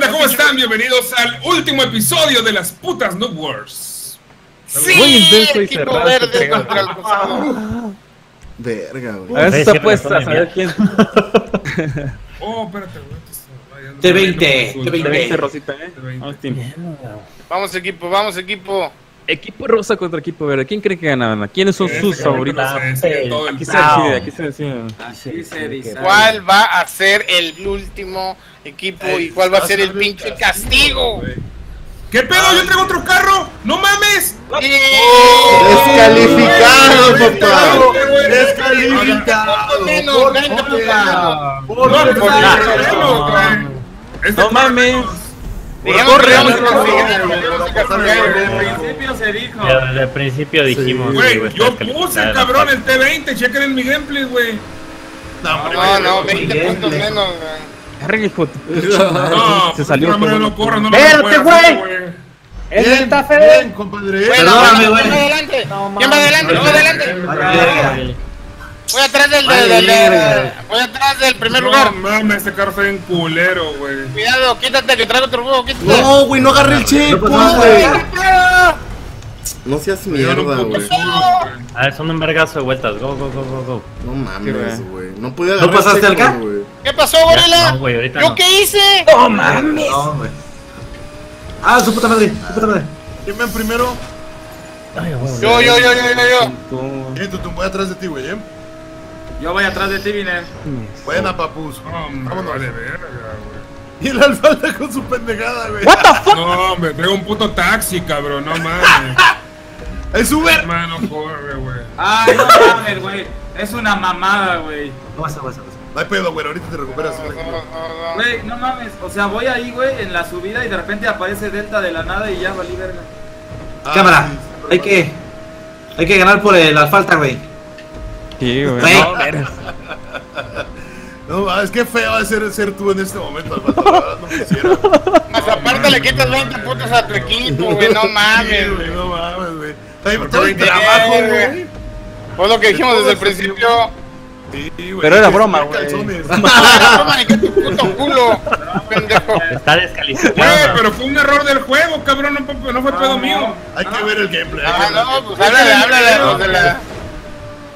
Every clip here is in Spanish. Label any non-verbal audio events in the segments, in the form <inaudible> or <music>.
banda? ¿Cómo están? Bienvenidos al último episodio de las putas Noob Wars. Sí, Muy intenso y equipo cerrado, verde contra el rosado. Verga, güey. A ver si está puesta, a ver quién. <laughs> Oh, espérate, güey. esto está- ay, ando T20, viendo Te T20. viste, Rosita, ¿eh? T20. Vamos, team. Vamos equipo, vamos equipo. Equipo rosa contra equipo verde. ¿Quién cree que gana? ¿Quiénes son Este sus favoritos? se decide Aquí se decide, aquí se decide. Así se dice. ¿Cuál va a ser el último equipo y cuál va a ser el pinche castigo? ¿Qué pedo? ¿Yo traigo otro carro? ¡No mames! Descalificado, papá. Descalificado. Por pues. Este No mames. Desde el principio dijimos. Güey, yo puse, cabrón, el T20. Chequen en mi gameplay, güey. No, no, 20 puntos menos. güey. No, Se salió no, todo. no corras, no lo Espérate, güey. está Bien, compadre. Bueno, bueno, güey. ¿quién va adelante? ¿Quién va adelante? ¿Quién va adelante? Voy atrás del, del, del- del- voy atrás del primer No lugar. mames, este carro está bien culero, güey. Cuidado, quítate que traigo otro juego, quítate. No, güey, no agarré el checkpoint, güey. No seas mierda, güey. A ver, son un vergazo de vueltas. Go, go, go, go, go. No mames, güey. No podía agarrar pasaste el güey. ¿Qué pasó, gorila? No, güey, ahorita ¿Yo no. qué hice? ¡No mames! No, güey. Ah, su puta madre, su puta madre. ¿Quién ven primero? Ay, güey, Yo, yo, yo, yo, yo, yo. Tú- voy atrás de ti, güey, ¿eh? Yo voy atrás de ti, Viner. Buena, papus. No, hombre, Vámonos. vale verga, güey. Y el alfalda con su pendejada, güey. No, hombre, traigo un puto taxi, cabrón, no mames. <laughs> ¡Es Uber! Hermano, corre, güey. Ay, no mames, güey. Es una mamada, güey. No vas a, vas a, vas No hay pedo, güey, ahorita te recuperas. Güey, no mames. O sea, voy ahí, güey, en la subida y de repente aparece Delta de la nada y ya valí verga. Ah, Cámara, hay que. Hay que ganar por el asfalto, güey. Sí, güey. Güey. No, <laughs> ah, es que feo va a ser, ser tú en este momento, la verdad, No quisiera. Más aparte le quitas 20 puntos a tu equipo, güey. No mames, güey. No mames, güey. Güey. Fue lo que dijimos desde el principio. Sí, güey. Pero era broma, güey. <laughs> Ah, puto culo. Pendejo. Está Güey, descalificado. pero fue un error del juego, cabrón, no, fue- no fue pedo mío. Hay que ver el gameplay. Ah, no, pues háblale, háblale los de la.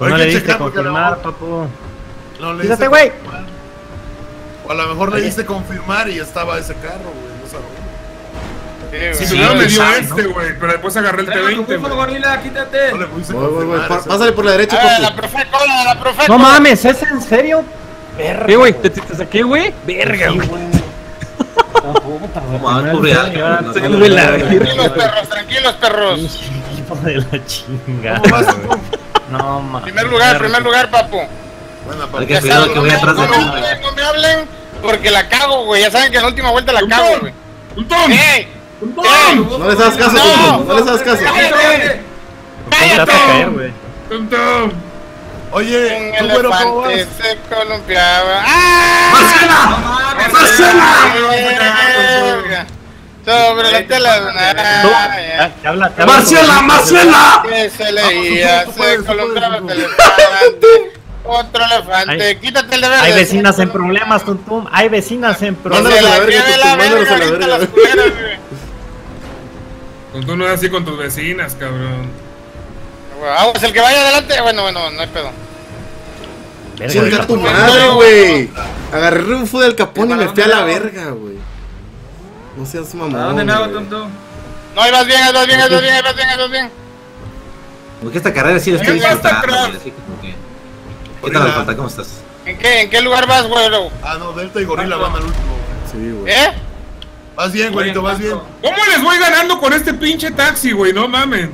Pues no le diste confirmar, papu. No le diste güey. confirmar. O a lo mejor le diste confirmar y estaba ese carro, güey. No sabes. Sí, Si güey. primero me dio este, güey, pero después agarré el Traigo tu T20, bufo, güey. gorila, quítate. No le pudiste Voy, voy, voy. confirmar. Pa- ese- Pásale por la derecha, Ah, la papu. profe cola, la profe No mames, ¿es en serio? ¿Qué, güey? ¿Te, te, te saqué, güey? Verga, güey. Como a pobre alguien. Se me la Tranquilos, perros, tranquilos, perros. Hijo de la chingada. No mames. Primer lugar, primer lugar, papu. Buena, Hay papu. que cuidado que voy atrás de no, me hablen, no me hablen, porque la cago, güey. Ya saben que en la última vuelta la cago, güey. ¡Tuntón! ¡Ey! No les hagas caso, No. No les hagas caso. ¡Cállate! ¿Cómo te vas a caer, güey? ¡Tuntón! Oye, Un tú, güero, ¿cómo vas? elefante se columpiaba. ¡Ah! Verga. Sobre la tela de una habla. ¡Marciela, Marciela! que se leía, se puedes, el elefante. Otro elefante. Hay- Quítate el de verde. Hay vecinas en problemas, Tuntum. Hay vecinas en Que Mándalos se a la lleve la verga a la ahorita verga. las culeras. Tuntón no es así con tus vecinas, cabrón. Vamos, el que vaya adelante. Bueno, bueno, no hay pedo. Verga, Chinga tu madre, güey. Agarré un fu del capón y me fui a la verga, güey. No seas mamón. ¿A dónde me hago, güey. tonto? No, ahí vas bien, ahí vas bien, ahí vas bien, ahí vas bien, ahí vas bien. Porque esta carrera sí la estoy disfrutando, ¿Qué tal, Alfalta? ¿Cómo estás? ¿En qué, en qué lugar vas, güero? Ah, no, Delta y Gorila van al último. Sí, güey. ¿Eh? Vas bien, güerito, vas bien. ¿Cómo les voy ganando con este pinche taxi, güey? No mamen.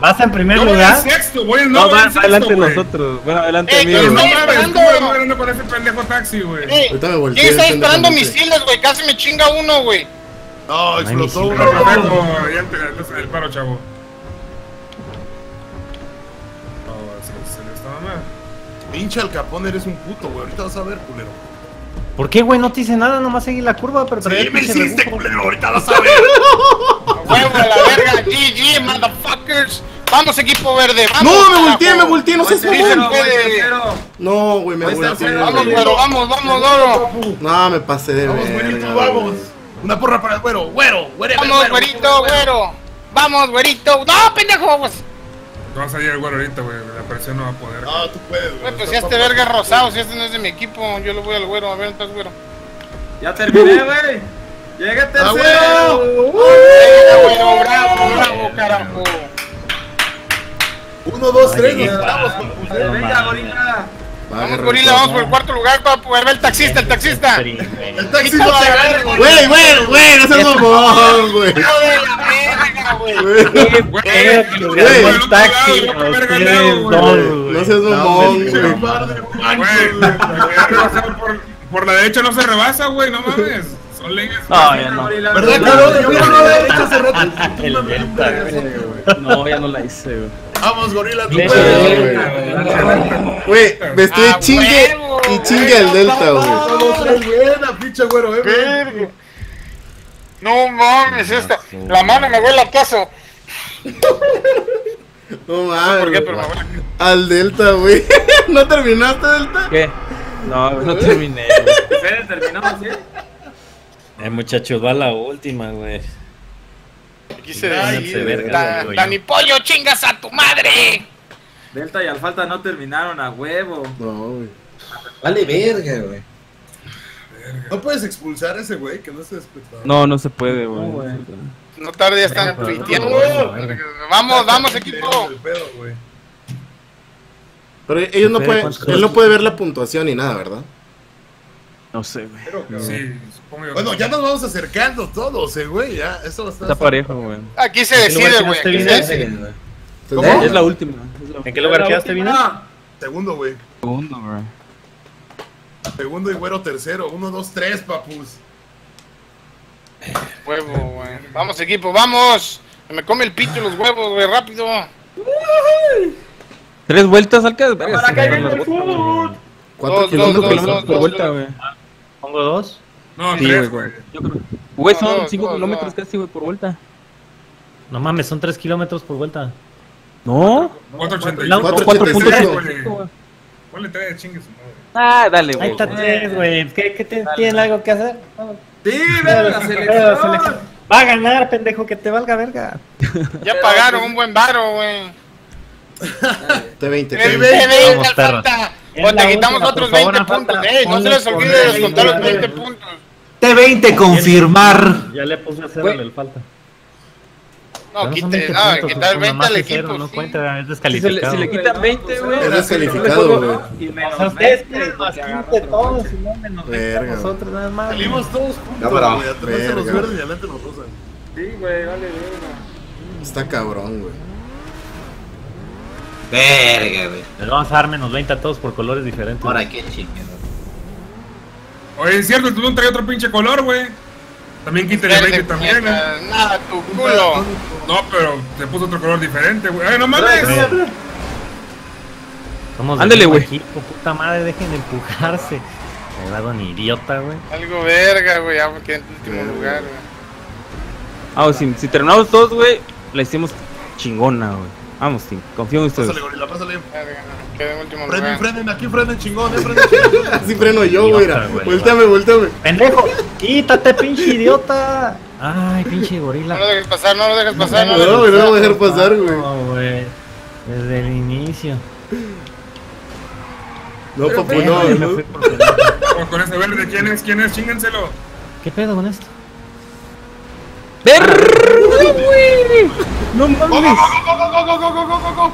¿Vas en primer Yo voy en lugar? sexto, en No, no, voy va en sexto, adelante güey. nosotros. Bueno, adelante Eh. Pero no Estoy mames, esperando. ¿cómo les voy ganando con ese pendejo taxi, güey? Eh, Ahorita me volteé, ¿Quién está pendejo, disparando misiles, güey? Casi me chinga uno, güey. No, explotó uno. Perfecto, ya entonces el paro, chavo. No, se, se le estaba mal. Pinche al capón, eres un puto, güey. Ahorita vas a ver, culero. ¿Por qué, güey? No te hice nada, nomás seguí la curva, pero Sí, me hiciste, culero. Ahorita vas a ver. <laughs> A huevo, a la verga. GG, motherfuckers. Vamos, equipo verde. Vamos, No, me volteé, me volteé, no seas mamón. No, güey, me volteé. Vamos, güey. güero, vamos, vamos, Doro. No, me pasé de Vamos, güerito, güey. vamos. Una porra para el güero, güero, güero. Vamos, güerito, güero. Vamos, güerito. No, pendejo. Pues, No va a salir el güero ahorita, güey. La presión no va a poder. No, tú puedes, Güey, pues si este verga es rosado, si este no es de mi equipo, yo le voy al güero. A ver, entonces, güero. Ya terminé, güey. Llegué ¡Ah, tercero. Venga, güero, bravo, bravo, carajo. Uno, dos, tres, nos estamos con Venga, gorila. Vamos, gorila, vamos por el cuarto lugar para poder ver el taxista, el taxista. El taxi Quítate no la agarra, verga, Güey, güey, güey, no seas mamón, güey. El taxi No seas mamón, güey. por la derecha no se rebasa, güey, no mames. No, ya no. ¿Verdad, cabrón? Yo no lo he hecho hace rato. <laughs> El Delta, No, ya no la hice, güey. Vamos, gorila, tú puedes. Güey, me estoy Ah, chingue huevo, y chingue al delta, güey. Vamos, buena, pinche güero, eh. No mames, esta. La mano me huele a queso. No mames. ¿Por qué? Pero me huele a queso. Al delta, güey. <laughs> ¿No terminaste, delta? ¿Qué? No, no terminé. Fede, terminó, ¿sí? Eh, muchachos, va la última, güey. Decir, se Da-. Dani Pollo, chingas a tu madre. Delta y Alfalta no terminaron a huevo. No, güey. Vale verga, güey. No puedes expulsar a ese güey que no se espectador. No, no se puede, güey. No tarde, ya están tuiteando. verga. Vamos, vamos, equipo. El pedo, güey. Pero ellos no pueden, ¿cuántos él no puede ver la puntuación ni nada, ¿verdad? No sé, güey. Sí. Bueno, ya nos vamos acercando todos, eh, güey. Ya, eso va a estar. Está parejo, güey. Aquí se ¿En qué lugar decide, güey. quedaste, aquí se Vina? decide. ¿Cómo? Es la última. Es la ¿En qué lugar quedaste, Vina? Segundo, güey. segunda, güey. Segundo y güero tercero. Uno, dos, tres, papus. Huevo, güey. Vamos, equipo, vamos. Se me come el pito los huevos, güey, rápido. Tres vueltas, Alca. Verga, Para que el fútbol. Cuatro kilómetros. por vuelta, güey. ¿Pongo dos? No, Sí, tres, güey. güey. Yo creo. Güey, No, son dos, 5 dos, kilómetros casi, güey, por vuelta. No mames, son tres kilómetros por vuelta. No. 485. Cuatro Cuatro ochenta y puntos. cinco. güey. Ponle tres, chingue su madre. Ah, dale, Ahí güey. está tres, güey. ¿Qué, qué te, tienen algo que hacer? Sí, ven la selección. Va a ganar, pendejo, que te valga verga. Ya pagaron un buen varo, güey. T20. Te T20. ve, Vamos. Es O te quitamos otros por favor, 20 Alfalta. puntos. Ey, no se les olvide ahí, descontar los güey. 20 puntos. T20 confirmar. Ya le puse a cero el falta. No, son quite, 20 no, puntos, quitar con 20 más al que cero, equipo. No sí. cuenta, es Si se, le, descalificado. si le quitan 20, güey. Es descalificado, le güey. Y O menos sea, ustedes 20, tienen más porque 15 agarra todos y no menos 20 Verga, nosotros nada más. Salimos todos juntos, No, pero- güey. Atrás de los Verga. verdes y adelante los rosas. Sí, güey, vale, verga. Está cabrón, güey. Verga, güey. Les vamos a dar menos 20 a todos por colores diferentes. Ahora qué chingada. Oye, es cierto, tú no traes otro pinche color, güey. También quítale Verde, 20 también, ¿eh? Nada, tu culo. No, pero te puso otro color diferente, güey. ¡Ay, no mames! Somos Ándale, güey. equipo, puta madre, dejen de empujarse. Me dado un idiota, güey. Algo verga, güey. Ya me quedé en último lugar, güey. Ah, o si, si terminamos todos, güey, la hicimos chingona, güey. Vamos, Tim, confío en ustedes. Pásale, gorila, pásale. Quedé en último Frenen, lugar. frenen, aquí frenen chingón, eh, <laughs> frenen chingón. Así freno yo, güey. Volteame, volteame. ¡Pendejo! ¡Quítate, pinche idiota! Ay, pinche No lo gorila. dejes pasar, no lo dejes pasar. No, No, dejes no lo pasar. voy a dejar pasar, güey. No, güey. Desde el inicio. No, papu, no, no. Vamos <laughs> con ese verde, ¿quién es? ¿Quién es? Chíngenselo. ¿Qué pedo con esto? ¡Verga, güey! ¡No mames! Go, go, go, go, go, go, go, go.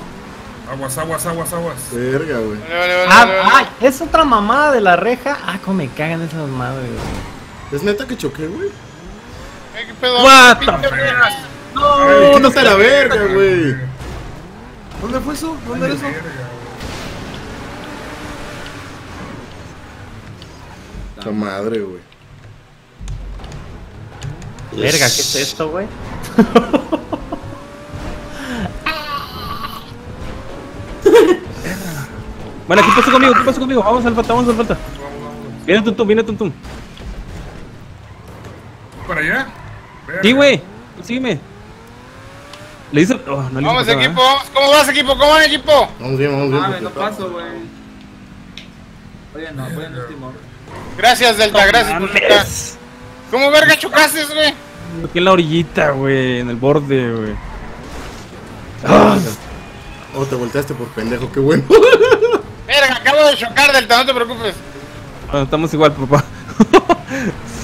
Aguas, aguas, aguas, aguas. Verga, güey. Vale, vale, vale, Ah, vale, vale. ay, es otra mamada de la reja. Ah, cómo me cagan esas madres, güey. ¿Es neta que choqué, güey? Eh, ¿Qué pedo? What the Pinche vergas. Ay, quítate la verga, güey. ¿Dónde fue eso? ¿Dónde era eso? La madre, güey. Verga, ¿qué es esto, güey? Bueno, ¿qué pasó conmigo? ¿Qué pasó conmigo? Vamos al falta, vamos al falta. Viene Tuntum, viene Tuntum. ¿Para allá? Sí, güey. Sígueme. Le hizo. oh, no le hizo Vamos equipo, vamos. ¿Cómo vas equipo? ¿Cómo van equipo? Vamos bien, vamos bien. Mames, no porque- paso, güey. Oye, no, voy en último. Gracias Delta, gracias por chocar. ¿Cómo verga chocaste, güey? Aquí en la orillita, güey. En el borde, güey. Oh, te volteaste por pendejo, qué bueno. Verga, acabo de chocar Delta, no te preocupes. Bueno, estamos igual, papá.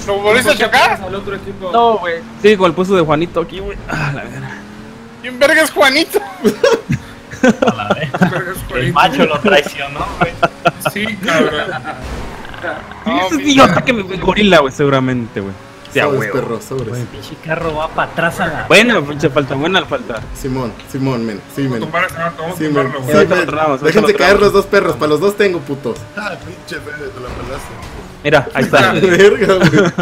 ¿Lo volviste a chocar? Al otro equipo. No, güey. Sí, con el puesto de Juanito aquí, güey. Ah, la verga. ¿Quién verga es Juanito? A la vez. El macho lo traicionó, güey. Sí, cabrón. No, es idiota que me gorila, güey, seguramente, güey. Ya, Sobres, perro, sobres. El pinche carro va para atrás a la. Buena, pinche falta, buena falta. Simón, Simón, men. Sí, men. Vamos a Sí, Déjense lo caer los dos perros. Para los dos tengo, putos. Ah, pinche te la pelaste. Mira, ahí está. <laughs> Verga, güey.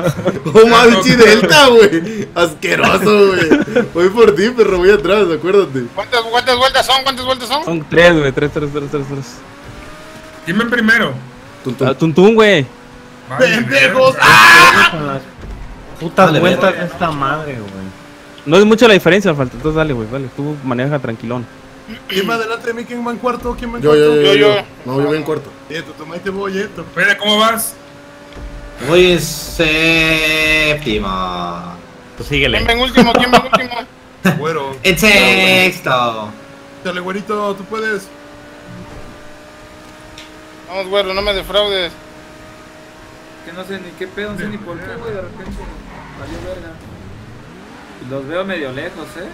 <laughs> Oh, mames, delta, güey. Asqueroso, güey. Voy por ti, perro. Voy atrás, acuérdate. ¿Cuántas, ¿Cuántas vueltas son? ¿Cuántas vueltas son? Son tres, güey. Tres, tres, tres, tres, tres. ¿Quién ven primero? Tum. Ah, Tuntún, güey. ¡Pendejos! verga. Putas Dale, vueltas de esta madre, güey. No es mucha la diferencia, falta. Entonces dale, güey, dale. Tú maneja tranquilón. ¿Quién va delante de mí? ¿Quién va en cuarto? ¿Quién va en Yo, yo, cuarto? yo, Yo. No, yo voy en cuarto. Esto, toma, ahí te voy, esto. Fede, ¿cómo vas? Voy en séptima. Pues ¿Quién síguele. va en último? ¿Quién va en último? <laughs> Güero. En sexto. Dale, güerito, tú puedes. Vamos, güero, no me defraudes. Que no sé ni qué pedo, no sé ni por qué, güey. De repente valió verga. Y los veo medio lejos, eh.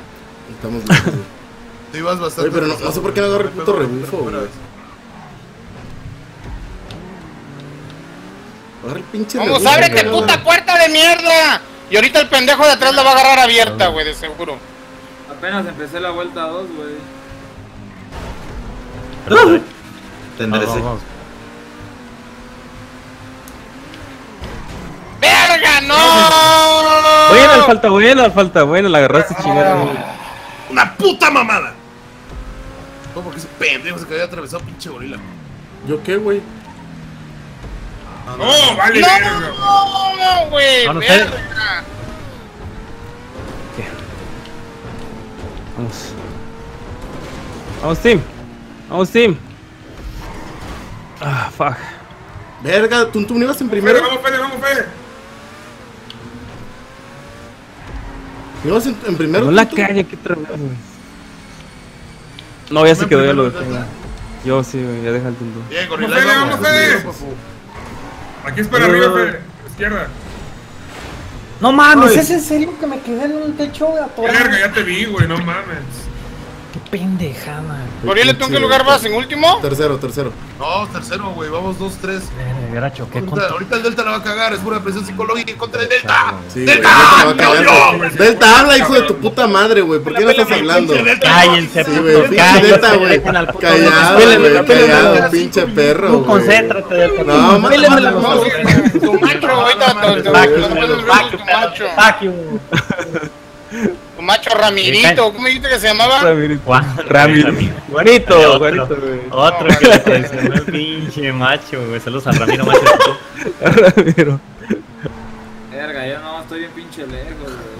Estamos lejos. <laughs> Te ibas bastante. Oye, pero no- no sé por qué no agarro el puto rebufo, güey. Agarra el pinche Vamos, rebufo, ábrete, puta puerta de mierda. Y ahorita el pendejo de atrás la va a agarrar abierta, güey, de seguro. Apenas empecé la vuelta 2, güey. Ese. vamos. ¡Verga, no! Falta, buena la falta, buena. La agarraste chingada. güey. ¡Una puta mamada! ¿Cómo que ese pendejo se que había atravesado pinche gorila? ¿Yo qué, güey? ¡Oh, vale, No, verga! no, no, güey. Bueno, verga. Vamos. Vamos, team. Vamos, team. Ah, fuck. Verga, ¿tú, tú no ibas en primero? vamos, Fede, vamos, Fede. ¿Ibas en, en primero? No la tú? calle, qué vez, güey. No, ya se quedó, ya lo dejé. Yo sí, güey, ya deja el tuntún. Bien, gorila. Fede, ahí vamos, Fede. Aquí espera arriba, Fede. Izquierda. No mames, Ay. ¿es en serio que me quedé en un techo atorado? Verga, ya te vi, güey, no mames. Qué pendejada. ¿tú en qué lugar vas? ¿En último? Tercero, tercero. No, tercero, güey. Vamos, dos, tres. Verga, hubiera choqué con Ahorita, ahorita el Delta la va a cagar. Es pura presión psicológica contra el Delta. Sí. ¡Delta! Delta, va a ¡No, yo! güey. Delta, habla, hijo de tu puta madre, güey. ¿Por qué no estás hablando? Cállense, Sí, puto, güey, Delta, güey. Callado, Delta. güey, callado, pinche perro, Tú concéntrate, Delta. No, manda- ojos. Tu macho, ahorita tu- macho. Macho Ramirito, ¿cómo dijiste que se llamaba? Juan, Ramiro. Juanito, Otro, Juanito, güey. otro que le traicionó el pinche macho, güey. Saludos a Ramiro Macho. Ramiro. Verga, yo no estoy bien pinche lejos, güey.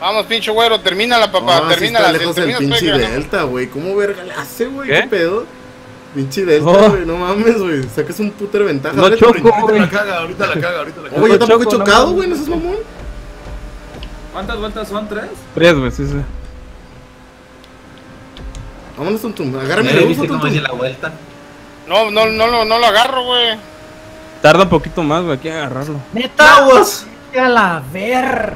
Vamos, pinche güero, termínala, papá, No, termínala. está lejos el pinche. Delta, güey. ¿Cómo verga le hace, güey? ¿Qué? ¿Qué pedo? Pinche Delta, Oh. güey. No mames, güey. Sacas un puto de ventaja. No Dale, choco, Ahorita güey. la caga, ahorita la caga, ahorita la caga. Oye, yo tampoco he choco, no chocado, güey. ¿No seas mamón? ¿Cuántas vueltas son? ¿Tres? Tres, güey, sí, sí. Vámonos, Tuntum. Agárrame ¿Ya el hice Tuntum. la vuelta? No, no, no, no, no lo agarro, güey. Tarda un poquito más, güey, aquí en agarrarlo. ¡Neta! ¡A la ver!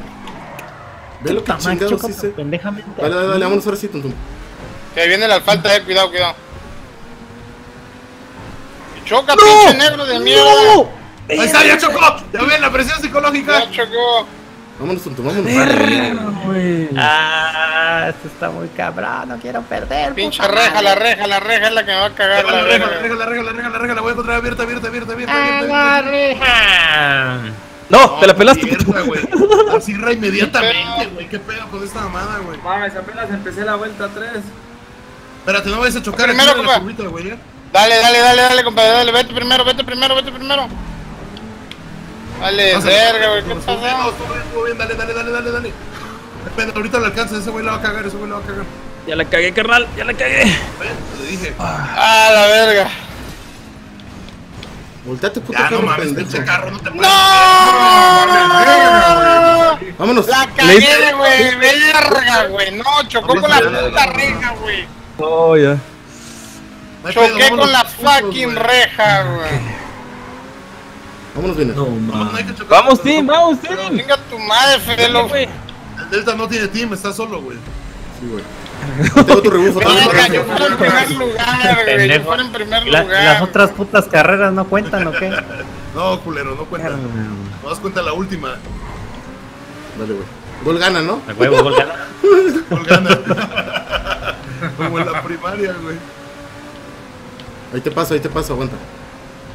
Ve lo que chingados choca hice. pendejamente. Dale, dale, dale. Vámonos ahora sí, Tuntum. Que viene la falta, eh, cuidado, cuidado. Choca, pinche negro de mierda. Ahí está, ya chocó. Ya ven la presión psicológica. Ya chocó. Vámonos, Tuntum, vámonos. güey. Ah, esto está muy cabrón, no quiero perder. Pinche puta reja, madre. la reja, la reja es la que me va a cagar La la reja, la verga. reja, la reja, la reja, la reja, la voy a encontrar abierta, abierta, abierta, abierta, abierta. ¡A abierta. la reja! No, te la pelaste, Abierta, güey. <laughs> La cierra inmediatamente, güey. ¿Qué pedo con esta mamada, güey? Mames, apenas empecé la vuelta 3. Espérate, no vayas a chocar Primero, la güey. ¿eh? Dale, dale, dale, dale, compadre, dale, vete primero, vete primero, vete primero. Dale, Pásale, verga, güey, ¿qué pasa? estuvo bien, dale, dale, dale, dale, dale. Pero ahorita le alcanza, ese güey le va a cagar, ese güey le va a cagar. Ya la cagué, carnal, ya la cagué. Le dije. Ah, la verga. Volteate, puto Ya no carro, mames, pendejo. pinche carro, no te. ¡No! Vámonos. La cagué, güey. Verga, güey. No, chocó con la puta reja, güey. Oh, ya. Choqué con la fucking reja, güey. Vámonos, bien. No, man. hay que chocar. Vamos, team, vamos, team. Venga tu madre, Felo. güey. El Delta no tiene team, está solo, güey. Sí, güey. <laughs> Tengo tu rebufo, Verga, yo fui en primer lugar, <laughs> güey. Yo en primer ¿Y la- lugar. las otras putas carreras no cuentan o qué? <laughs> No, culero, no cuenta. No das cuenta la última. Dale, güey. Gol gana, ¿no? A huevo, gol gana. Gol gana. Como en la primaria, güey. Ahí te paso, ahí te paso, aguanta.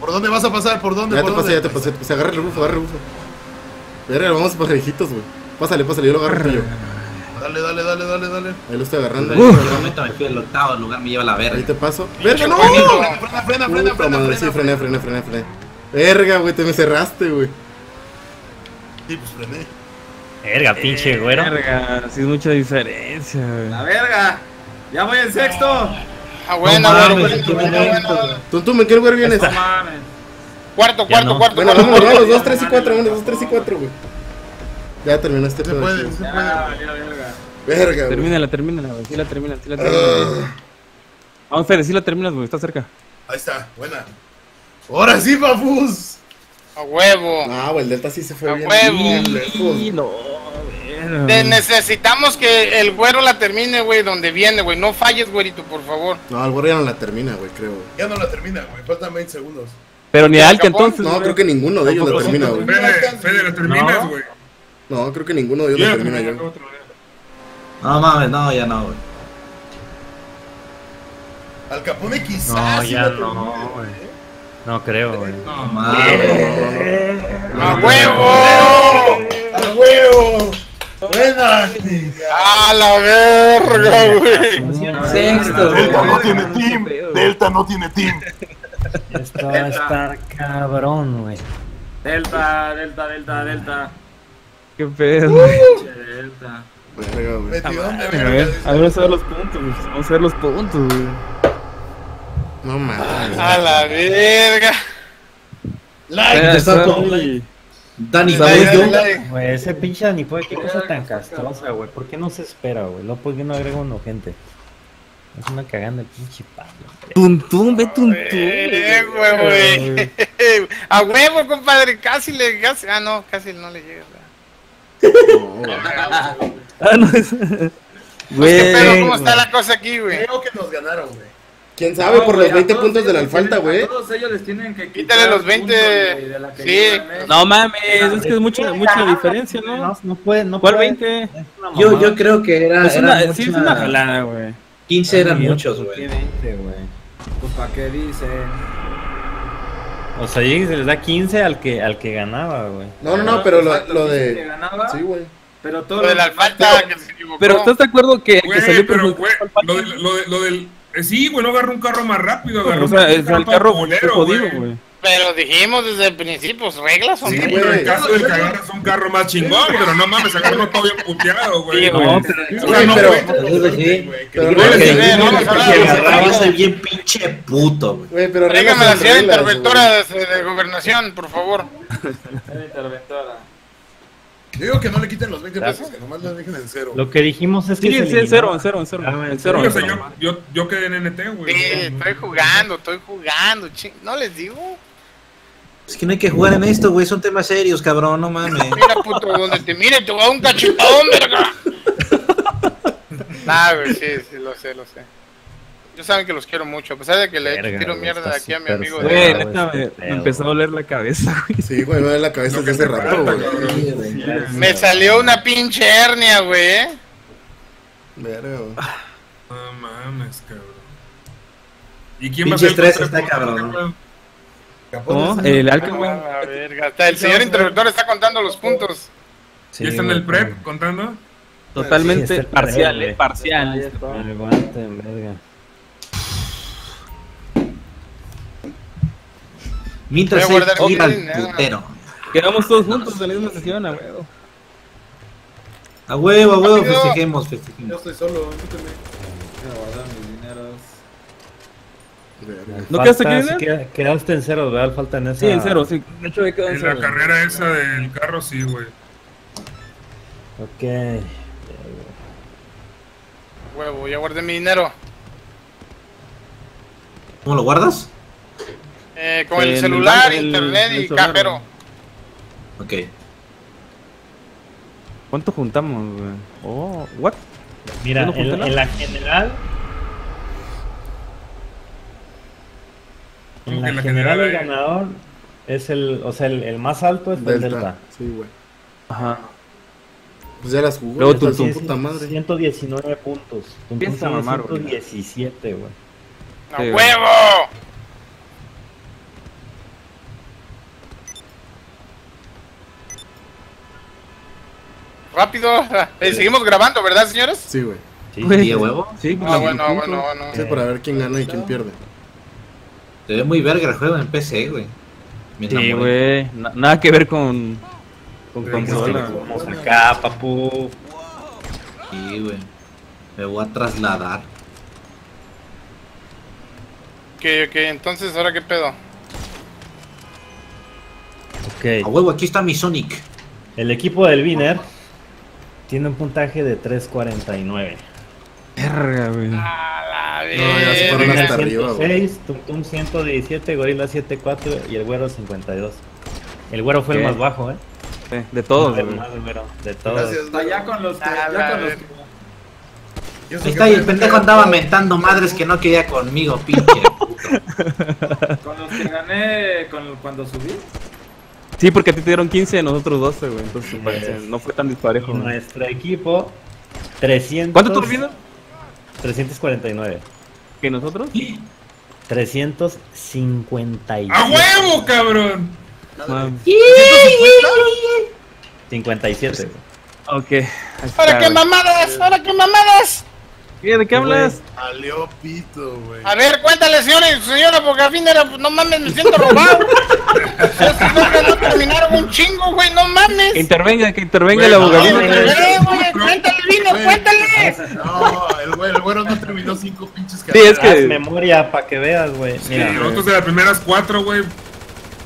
¿Por dónde vas a pasar? ¿Por dónde? Ya ¿Por te pasé, dónde? ya te pasé. ya te pasé. Agarra el rebufo, agarra el rebufo. Verga, vamos parejitos, güey. Pásale, pásale, yo lo agarro tuyo. Dale, dale, dale, dale, dale. Ahí lo estoy agarrando. En el momento me fui al octavo lugar, me lleva la Ahí verga. te paso. ¡Verga, no! Frena, frena, frena, frena, sí, frené, frené, frené, frené. Verga, güey, te me cerraste, güey. Sí, pues frené. Verga, pinche güero. Verga, sí es mucha diferencia, güey. La verga. Ya voy en sexto. Ah, buena, No güey. mames, qué buena, momento. buena. Tontum, ¿en qué lugar vienes? No mames. Cuarto, cuarto, no. cuarto. Bueno, cuarto. vámonos, vámonos, 2, 3 y 4, vámonos, 2, 3 y 4, güey. Ya terminó este Se pedo. puede, se Ya, puede. ya, verga. Termínala, termínala, güey. Sí la terminas, sí la terminas. Vamos, Fede, sí la terminas, güey. Está cerca. Ahí está, buena. Ahora sí, papus. A huevo. Ah, güey, el Delta sí se fue A bien. huevo. bien lejos. Sí, no. Te necesitamos que el güero la termine, güey, donde viene, güey. No falles, güerito, por favor. No, el gorro ya no la termina, güey, creo. Ya no la termina, güey. Faltan 20 segundos. Pero ni Alca entonces. No, güey. creo que ninguno de ellos la termina, güey. Fede, Fede, la terminas, güey. No, creo que ninguno de ellos Yo la termina yo. otro. No mames, no, ya no, güey. Al Capone quizás. No, ya no, güey. No creo, güey. No mames. ¡A huevo! ¡A huevo! ¡Buena! ¡A la verga, güey! Sexto, Delta no tiene team. Delta no tiene team. Esto va a estar cabrón, güey. Delta, delta, delta, delta. Qué pedo, delta. Verga, güey. A ver, a ver, vamos a ver los puntos, güey. Vamos a ver los puntos, güey. No mames. ¡A la verga! Like. Eh, está todo muy- Dani, ¿sabes yo? Güey, ese pinche Dani puede, qué cosa tan castrosa, güey. ¿Por qué no se espera, güey? Luego, ¿por qué no agrega uno gente? Es una caganda el pinche Pablo. Tuntum, ve tuntum. Eh, güey, güey. <laughs> A huevo, compadre. Casi le. Casi, ah, no, casi no le llega. Ah, no es. Pues, ¿qué pedo? Güey. ¿Cómo está la cosa aquí, güey? Creo que nos ganaron, güey. ¿Quién sabe No, por güey, los a 20 todos puntos de la alfalta, güey? Todos ellos les tienen que Quítale los 20. puntos, güey, de la que Sí. No mames, es que es mucha, mucha diferencia, No, ¿no? no puede, no ¿Cuál puede. 20? Es una Yo, yo creo que era. Es era una, mucha- sí, es una jalada, güey. 15 eran Ay, muchos, ¿por güey. qué 20, güey? Pues para qué dice. O sea, ahí se les da 15 al que, al que ganaba, güey. No, no, no, pero lo, lo que de. ganaba, Sí, güey. Pero todo Lo de la alfalta que se equivocó. Pero ¿estás de acuerdo que, que Güey, salió pero, güey, lo, del- lo, de- lo del... eh, sí, güey, no agarró un carro más rápido, agarró O sea, un es el carro culero, jodido, güey. Pero dijimos desde el principio, pues, reglas o Sí, no? pero en caso del que agarras un carro más chingón, pero no mames, agarró todo bien puteado, güey. Sí, O güey. sea, Güey, no, pero- güey. Sí. Pero No, no, Que- diré, no, vamos a hablar, que vamos a agarraba hablar. ese bien pinche puto, güey. Pero Tráigame reglas la son reglas, interventora de, gobernación, por favor. Interventora. Yo digo que no le quiten los 20 pesos, que nomás le dejen en cero. Lo que dijimos es que Sí, en cero, en cero, en cero. Ah, En cero. Sí, en o sea, cero. yo, yo, yo quedé en NT, güey. Sí, estoy jugando, estoy jugando. ching- ¿No les digo? Es que no hay que jugar en esto, güey. Son temas serios, cabrón. No mames. <laughs> Mira, puto, donde te mire, te voy a un cachetón, verga. <laughs> Nah, güey, sí, sí, lo sé, lo sé. Yo saben que los quiero mucho, a pesar de que le Verga, tiro güey, mierda aquí a mi amigo. Güey, De... me, me empezó a doler la cabeza, güey. Sí, güey, me duele la cabeza desde que hace rato, güey. Me salió una pinche hernia, güey, ¿eh? Verga, güey. No mames, cabrón. ¿Y quién va a Pinche ser el estrés está cabrón, ¿no? El Alca, A güey. la verga. Hasta el señor interventor está contando los puntos. Sí, ¿Ya está en el prep contando? Totalmente Sí, parcial, eh, parcial. Ahí Mientras se guardar tira dinero. putero. Quedamos todos juntos en la misma sesión, a huevo. A huevo, a huevo, Rápido. festejemos, Yo festejemos. estoy solo, invítame. Voy a guardar mis dineros. ¿No quedaste aquí, queda- Quedaste en cero, ¿verdad? Falta en esa. Sí, en cero, sí. De hecho, me quedo en En la carrera esa del carro, sí, güey. Ok. Huevo, ya guardé mi dinero. ¿Cómo lo guardas? Eh, con el el celular, el- internet el y cajero. Ok. ¿Cuánto juntamos, güey? Oh, what? Mira, ¿No en, la general. ¿Cómo En la, la general, general el ganador es el. O sea, el, el más alto es el Delta. Delta. Sí, güey. Ajá. Pues ya las jugó. Luego su tú- puta madre. 119 puntos. Tuntún Empieza a tiene mamar, güey. 117, güey. ¡A huevo! Rápido. <laughs> Eh, seguimos grabando, ¿verdad, señores? Sí, güey. Sí, Güey. ¿Y a huevo? Sí, pues, Ah, la- bueno, punto. bueno, bueno. Sí, para ver quién gana y quién pierde. Se ve muy verga el juego en PC, güey. Sí, güey. Na- nada que ver con. Con consola. sí. Vamos acá, papu. Sí, güey. Me voy a trasladar. Ok, ok, entonces, ¿ahora qué pedo? A Ok. huevo, aquí está mi Sonic. El equipo del Wiener tiene un puntaje de 349. Verga, güey. A la No, ya se fueron hasta arriba, güey. 106, Tuntum 117, Gorila 74 y el Güero 52. El Güero fue el más bajo, ¿eh? Sí, de todos, el güey. más güero, de todos. Gracias, Está ya con los que. A Ya con los que. Y eso Ahí que está, y el pendejo andaba mentando madres que no quería conmigo, pinche. <laughs> Con los que gané con, cuando subí. Sí, porque a ti te dieron 15 y nosotros 12, güey. Entonces, Pues, pues, no fue tan disparejo, güey. Nuestro equipo 300. ¿Cuánto tú viendo? 349. ¿Que nosotros? 357. ¡A huevo, cabrón! Mames. 57. güey. Ok. ¡Ahora qué mamadas! ¡Ahora qué mamadas! ¿Qué? ¿De qué hablas? Salió pito, güey. A ver, cuéntale, señora señora, porque al fin era, no mames, me siento robado. <laughs> No terminaron un chingo, güey, no mames. Que intervenga, que intervenga el no, abogado. güey, cuéntale, vino, cuéntale. No, el güey, el güero no terminó cinco pinches Sí, es Haz que. memoria para que veas, güey. Sí, Mira, nosotros de las primeras cuatro, güey.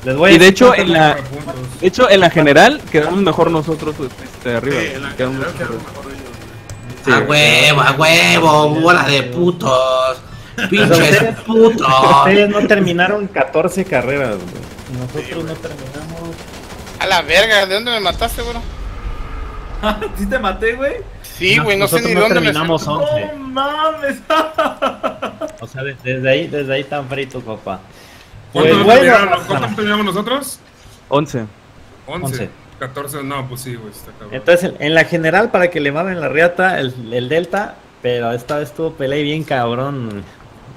les voy Y de hecho, en la, puntos. de hecho, en la general quedamos mejor nosotros este, arriba. Sí, en la Quedamos general quedó mejor. mejor ellos, güey. Sí, a huevo, a huevo, bola de putos. Pinches Ustedes- putos. Ustedes no terminaron 14 carreras, güey. Nosotros no terminamos. A la verga, ¿de dónde me mataste, güey? <laughs> ¿Sí te maté, güey? Sí, güey, no sé ni no dónde me terminamos sentó. 11. ¡No mames! <laughs> O sea, de- desde ahí, desde ahí tan fritos, papá. ¿Cuántos Pues bueno, ¿Cuántos terminamos nosotros? 11. 11. Once. 14, no, pues sí, güey, está cabrón. Entonces, en la general, para que le mamen la riata, el, el Delta, pero esta vez estuvo pelea y bien cabrón.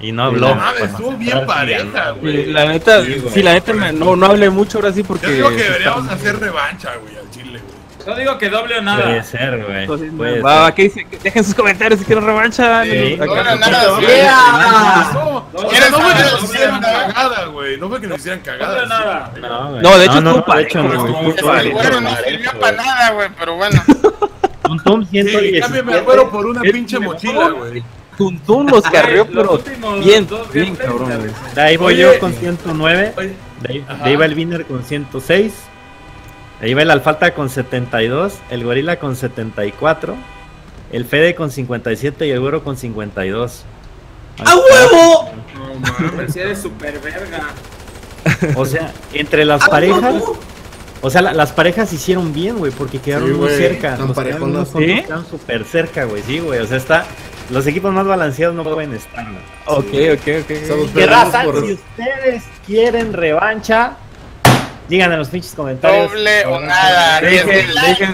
Y no habló. No Pues, estuvo bien pareja, güey. La neta, Sí, la neta, me- no, no hablé mucho ahora sí porque. Yo digo que está- deberíamos hacer revancha, güey, al chile, güey. Yo digo que doble o Puede nada. ser, güey. Entonces, puede va, ser. ¿qué dice? Dejen sus comentarios si quieren revancha. Sí. No acá- nada. No, o sea, ¿Quieres no fue que nada? nos hicieran ¿Quieres nada? cagada, güey. No fue que nos hicieran Doble cagada. o nada. No, güey. No, de hecho de parejo, hecho no, no sirvió para nada, güey, pero bueno. <laughs> Un Tom Sí, 117. cámbiame al güero por una pinche mochila, güey. Tuntún los carrió, Los pero últimos bien, dos bien, cabrón. De ahí voy Oye. yo con 109. Oye, De ahí, Ajá. de ahí va el Wiener con 106. De ahí va el Alfalta con 72. El Gorila con 74. El Fede con 57 y el Güero con 52. ¡A huevo! No mames. Eres super verga. O sea, entre las parejas. O sea, la- las parejas hicieron bien, güey, porque quedaron Sí, muy cerca. Los que quedaron unos ¿Sí? quedaron súper cerca, güey. Sí, güey. O sea, está. Los equipos más balanceados no pueden estar. Ok, ok, ok. Estamos ¿Qué peleando raza? por- Si ustedes quieren revancha, digan en los pinches comentarios. Doble o nada. Dejen, dejen, su like.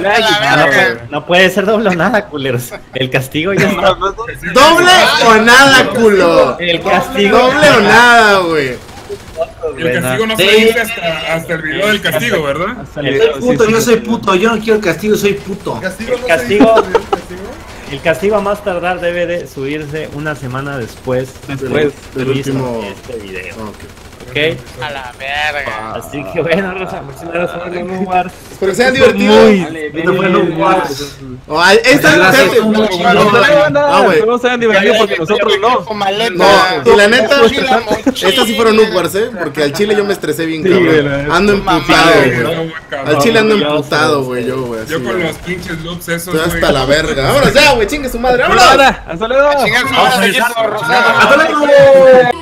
verga. güey. No puede ser doble o nada, culeros. El castigo ya está. ¿Doble o nada, culo? El castigo. ¿Doble o nada, güey? El castigo no se Sí. dice hasta, hasta el video del castigo, ¿verdad? Hasta el El video, Soy puto, sí, yo soy puto. Yo no quiero el castigo, soy puto. Castigo El no castigo- se dice, ¿el castigo? El castigo a más tardar debe de subirse una semana después Después del último- este video. Ok. A la verga. Así que bueno, Rosa, muchas gracias por los Wars. Espero que sean divertidos. Esto fue. Oh, esta, un no, chingón. no, güey. no se hayan divertido porque nosotros no. No, y la neta, <laughs> estas sí fueron wars, eh, porque al chile yo me estresé bien, cabrón. Ando emputado, güey. Al chile ando emputado, güey, yo, güey. Yo con los pinches loops esos, Estoy güey. hasta la verga. Vámonos ya, güey, chingue su madre, vámonos. Hasta luego. Chingar su <laughs>